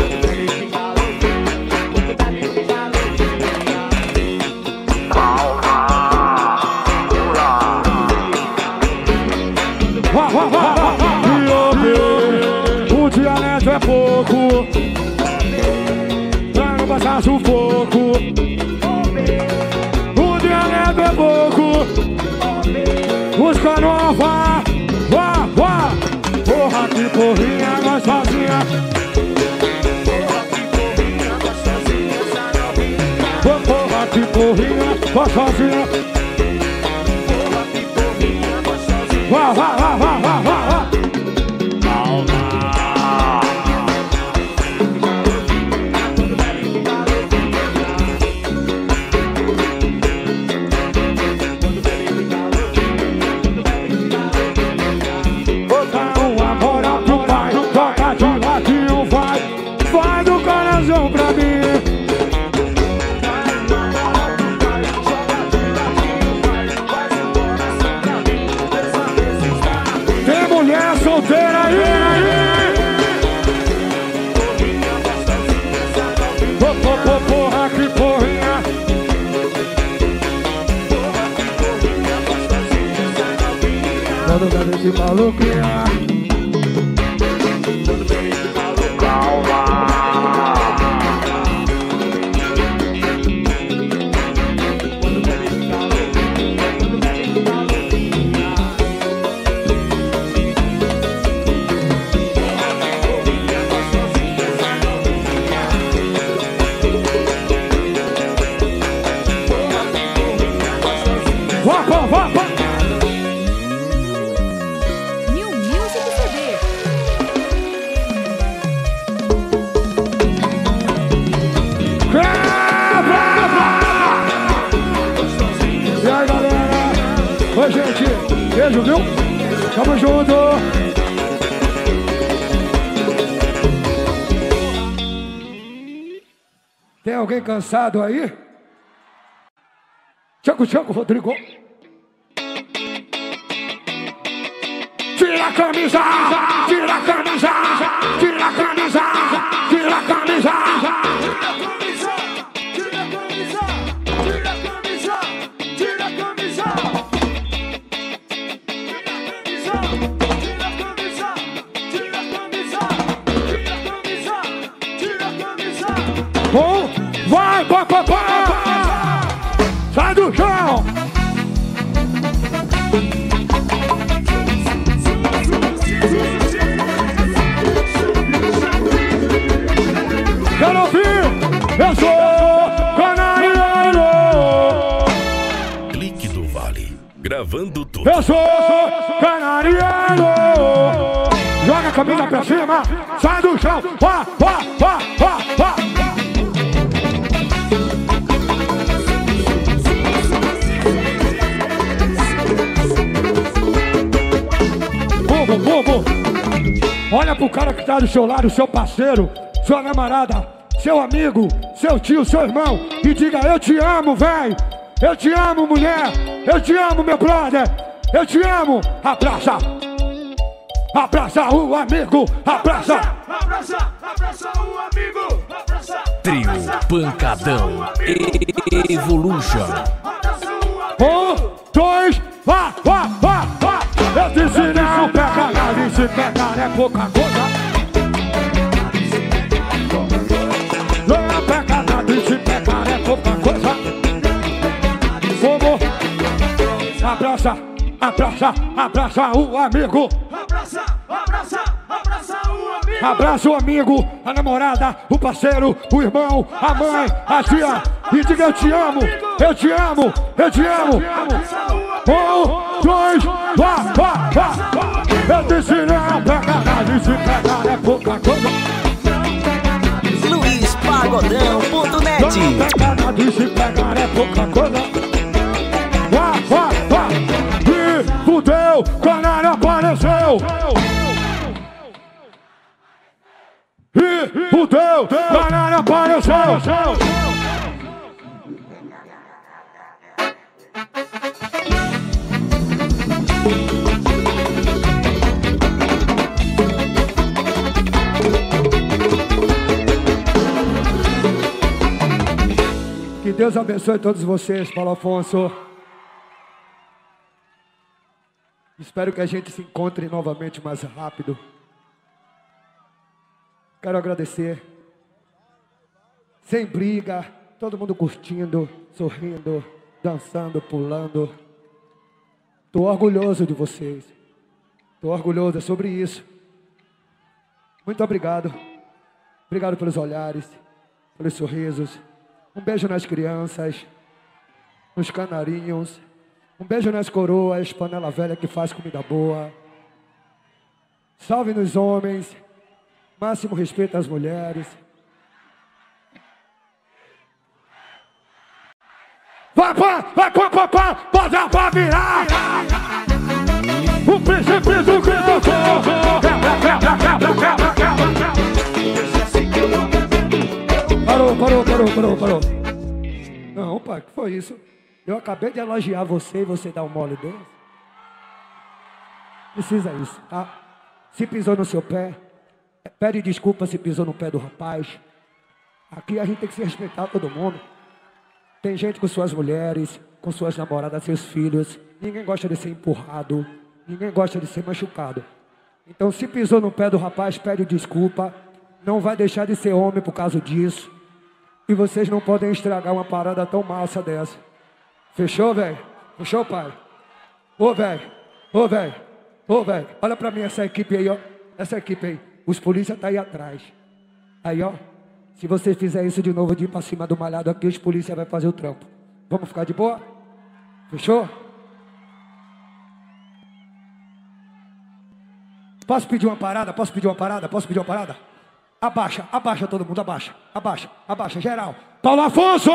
Porra que Cansado aí? Tchaco, tchaco, Rodrigo. Pro cara que tá do seu lado, seu parceiro, sua namorada, seu amigo, seu tio, seu irmão, e diga: Eu te amo, véi. Eu te amo, mulher. Eu te amo, meu brother. Eu te amo. Abraça. Abraça o amigo. Abraça. Abraça, abraça o amigo. Abraça, Trio Pancadão Evolution. abraça o amigo. Um, dois, vá, vá, vá, vá. Eu disse não pega nada, e se pegar é pouca coisa. Não pega nada, e se pegar é pouca coisa. Vamos, abraça, abraça, abraça o amigo. Abraça, abraça, o. Abraça o amigo, a namorada, o parceiro, o irmão, a mãe, a tia. E diga eu te amo, eu te amo, eu te amo. Um, dois, vá, vá, vá. Eu disse não, pega nada, se pegar é pouca coisa. LuizPagodão.net Não pega nada, se pegar é pouca coisa. Vá, vá, vá. E fudeu, canário apareceu. E fudeu, canário apareceu. Que Deus abençoe todos vocês, Paulo Afonso. Espero que a gente se encontre novamente mais rápido. Quero agradecer. Sem briga, todo mundo curtindo, sorrindo, dançando, pulando. Tô orgulhoso de vocês. Tô orgulhoso, é sobre isso. Muito obrigado. Obrigado pelos olhares, pelos sorrisos. Um beijo nas crianças, nos canarinhos. Um beijo nas coroas, panela velha que faz comida boa. Salve nos homens. Máximo respeito às mulheres. Vai, vai, vai, vai, vai, vai, bota pra virar. O príncipe do Cristo. Parou, parou, parou, parou, parou. Não, pai, que foi isso? Eu acabei de elogiar você e você dá um mole desse? Precisa isso, tá? Se pisou no seu pé, pede desculpa se pisou no pé do rapaz. Aqui a gente tem que se respeitar todo mundo. Tem gente com suas mulheres, com suas namoradas, seus filhos. Ninguém gosta de ser empurrado. Ninguém gosta de ser machucado. Então, se pisou no pé do rapaz, pede desculpa. Não vai deixar de ser homem por causa disso. E vocês não podem estragar uma parada tão massa dessa. Fechou, velho? Fechou, pai? Ô, velho. Ô, velho. Ô, velho. Olha pra mim essa equipe aí, ó. Essa equipe aí. Os polícia tá aí atrás. Aí, ó. Se você fizer isso de novo, de ir pra cima do malhado aqui, os polícia vai fazer o trampo. Vamos ficar de boa? Fechou? Posso pedir uma parada? Posso pedir uma parada? Posso pedir uma parada? Abaixa, abaixa todo mundo, abaixa, abaixa, abaixa, geral. Paulo Afonso!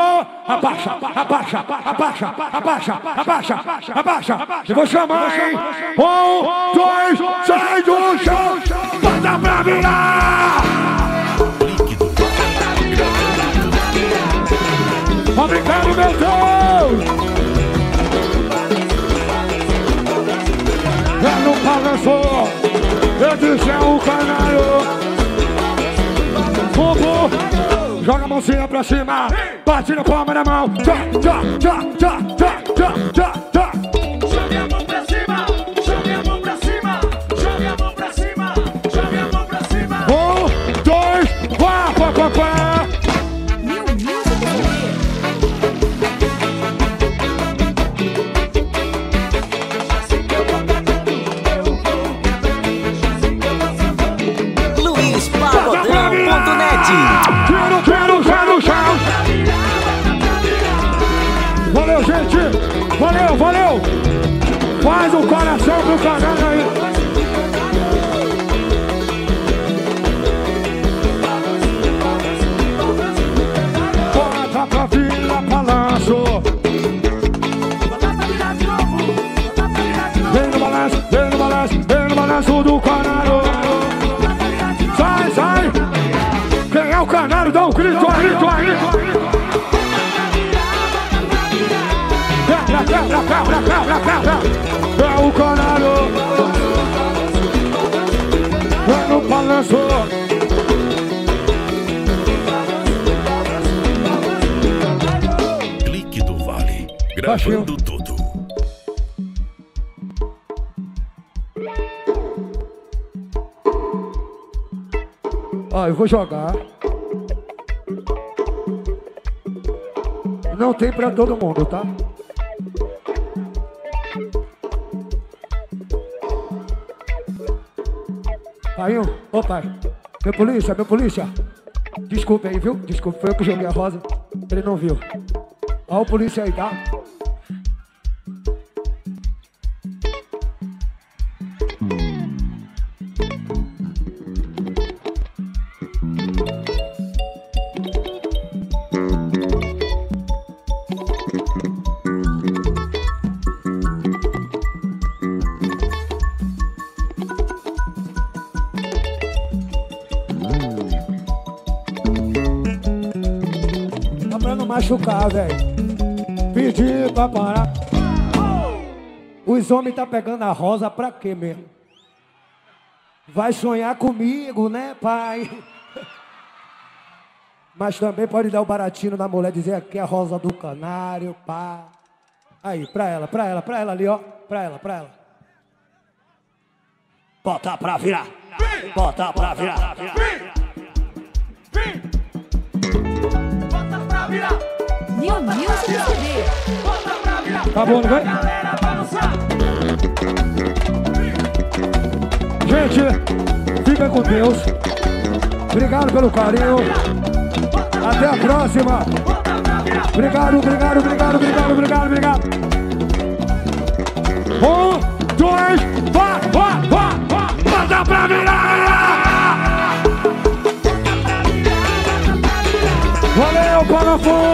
Abaixa, abaixa, abaixa, abaixa, abaixa, abaixa. Eu vou chamar, hein? Um, dois, sai do chão! Bota pra virar! Obrigado, meu Deus! É no balançou, eu disse é o canário. Bumbum, joga a mãozinha pra cima, bate na palma da mão. Tchá, tchá, tchá, tchá, tchá, tchá, tchá, Valeu, valeu. Faz o coração pro canal aí. Pra vila, balanço. Vem no balanço, vem no balanço, vem no balanço do canário. Sai, sai. Quem é o canário? Dá um grito aí, grito aí. É o canário. Vem no balanço. Clique do Vale. Gravando tudo. Ó, eu vou jogar. Não tem pra todo mundo, tá? Paiinho, ô pai. Meu polícia, meu polícia. Desculpa aí, viu? Desculpa, foi eu que joguei a rosa. Ele não viu. Ó o polícia aí, tá? Machucar, velho. Pedi pra parar. Os homens tá pegando a rosa pra quê mesmo? Vai sonhar comigo, né, pai? Mas também pode dar o baratinho na mulher, dizer aqui é a rosa do canário, pá. Aí, pra ela, pra ela, pra ela ali, ó. Pra ela, pra ela. Bota pra virar, bota pra virar. Bota New Music CD. bota pra. Tá bom, não? Galera balançar. Gente, fica com Deus. Obrigado pelo carinho. Até a próxima. Obrigado, obrigado, obrigado, obrigado, obrigado, obrigado. Um, dois, vá, vá, vá, vá. Manda pra virar! Valeu, Parafuso!